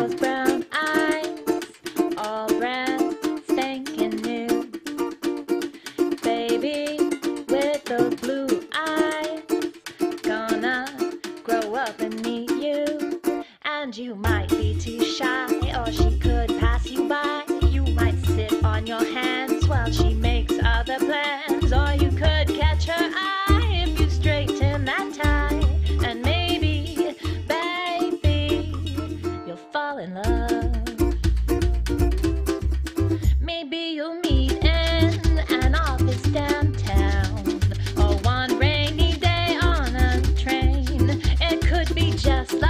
those brown eyes, all brand spanking new. Baby with those blue eyes, gonna grow up and meet you. And you might be too shy, or she fall in love. Maybe you'll meet in an office downtown, or one rainy day on a train. It could be just like.